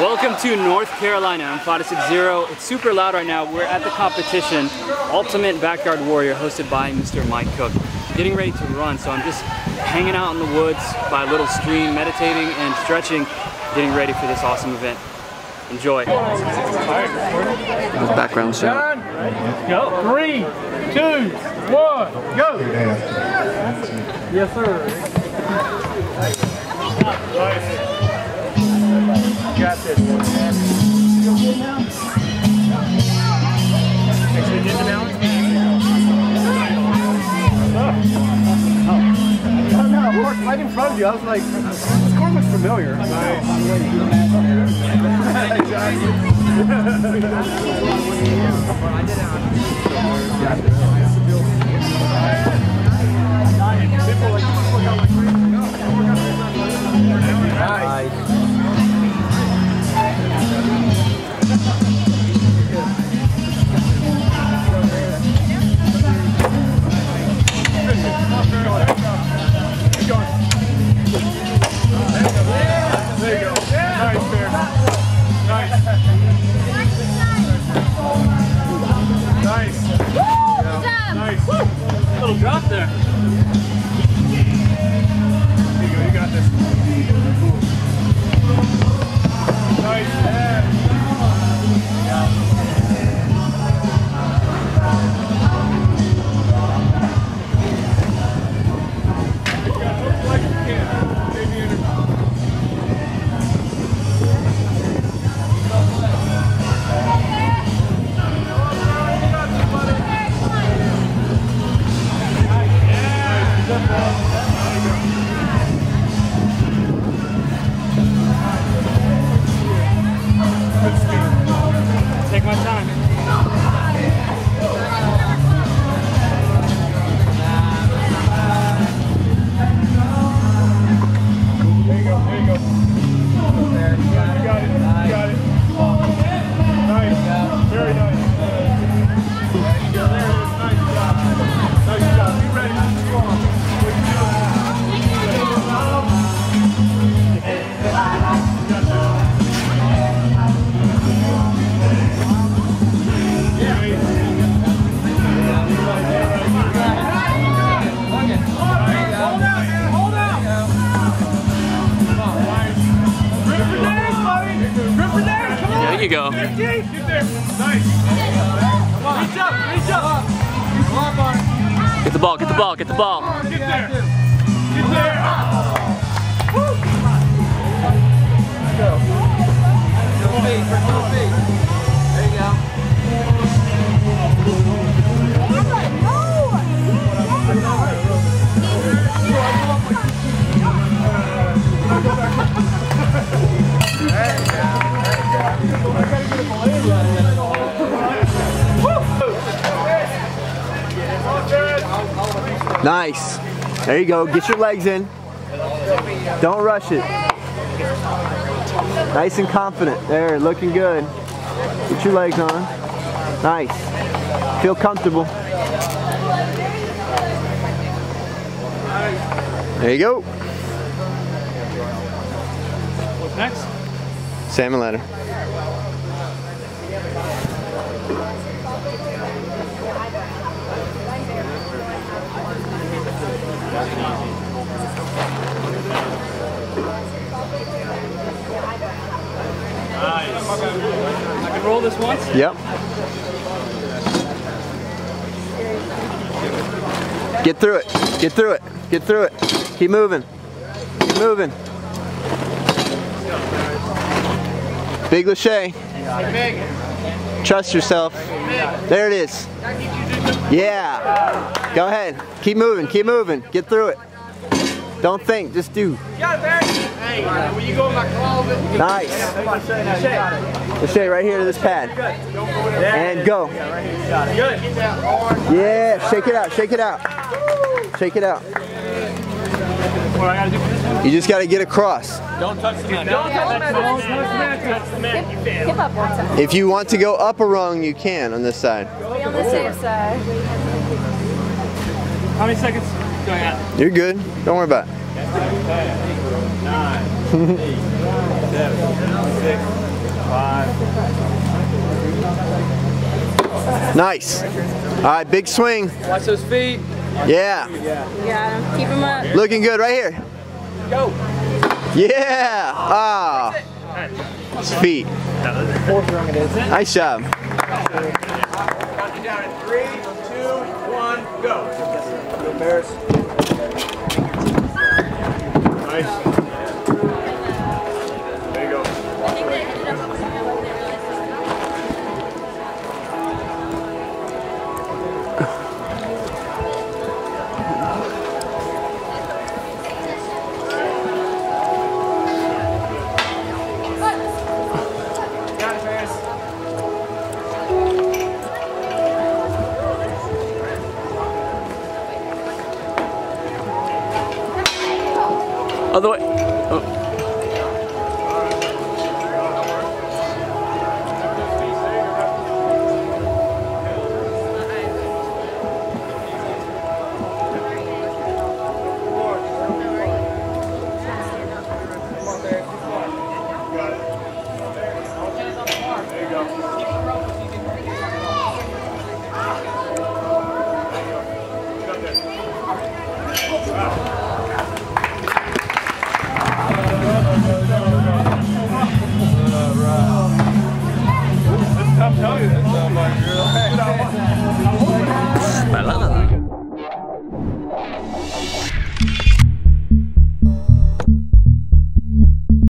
Welcome to North Carolina. I'm Faris Xero. It's super loud right now. We're at the competition, Ultimate Backyard Warrior, hosted by Mr. Mike Cook. Getting ready to run, so I'm just hanging out in the woods by a little stream, meditating and stretching, getting ready for this awesome event. Enjoy. Background shot. Go. Three, two, one, go. Yes, sir. Got this. Make sure you get the balance. Oh, no, right in front of you. I was like, this car looks familiar. There Nice. Nice. Little drop there. There you go. You got this. Very nice. You go. Get. Nice. Reach up. Reach up. Get the ball, get the ball, get the ball. Get there. Get there. Nice. There you go. Get your legs in. Don't rush it. Nice and confident. There, looking good. Get your legs on. Nice. Feel comfortable. There you go. What's next? Salmon ladder. Roll this once. Yep. Get through it. Get through it. Get through it. Keep moving. Keep moving. Big Lachey. Trust yourself. There it is. Yeah. Go ahead. Keep moving. Keep moving. Get through it. Don't think. Just do. Nice. Lachey, right here to this pad. And go. Yeah. Shake it out. Shake it out. Shake it out. What I gotta do for this one? You just got to get across. Don't touch the mat. Don't touch the mat. Don't touch the mat. You fail. Skip up one time. If you want to go up a rung, you can on this side. Be on the safe side. How many seconds do I got? You're good. Don't worry about it. Nine, eight, seven, six, five. Nice. All right, big swing. Watch those feet. Yeah. Yeah, keep them up. Looking good right here. Go. Yeah. Ah. His feet. Fourth rung it is. Nice job. Go. Go Faris. Nice. Other way.